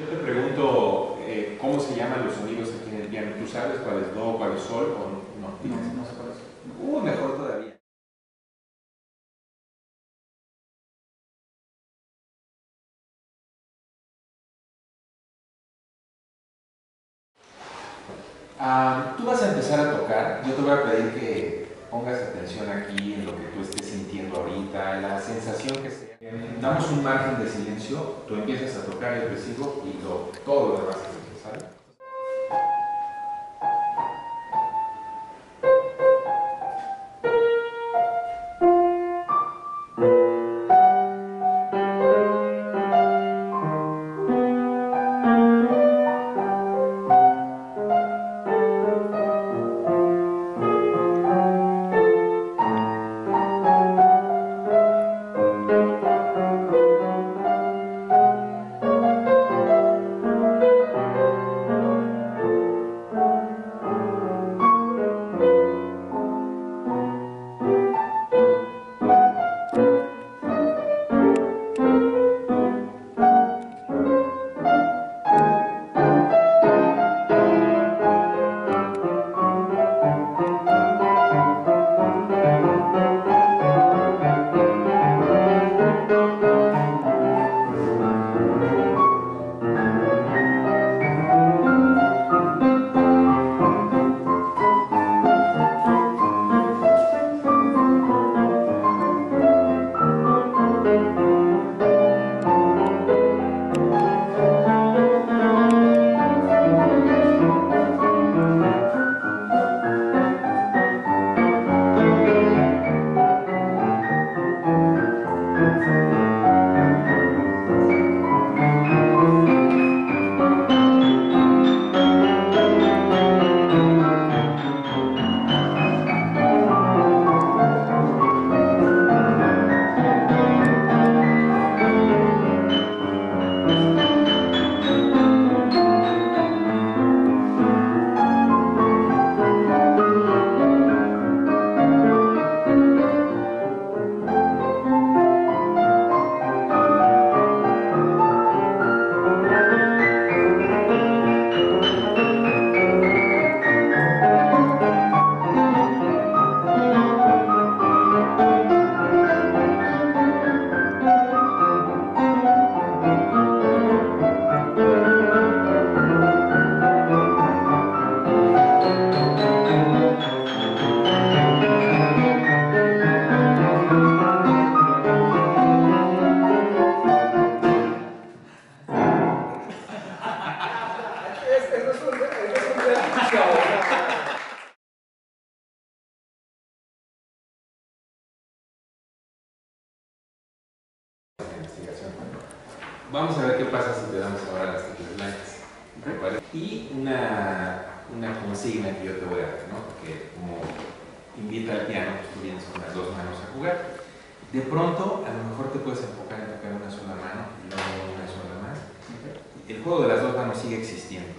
te pregunto eh, cómo se llaman los sonidos aquí en el piano. ¿Tú sabes cuál es do, cuál es sol o no? No, no sé cuál es. Uh, mejor todavía. Ah, tú vas a empezar a tocar. Yo te voy a pedir que pongas atención aquí en lo que tú estés sintiendo ahorita, la sensación que se... Damos un margen de silencio, tú empiezas a tocar el recibo y lo, todo lo demás que Vamos a ver qué pasa si te damos ahora las teclas blancas. Y una, una consigna que yo te voy a dar, ¿no? Porque como invita al piano, pues tú vienes con las dos manos a jugar. De pronto, a lo mejor te puedes enfocar en tocar una sola mano y luego una sola más. El juego de las dos manos sigue existiendo,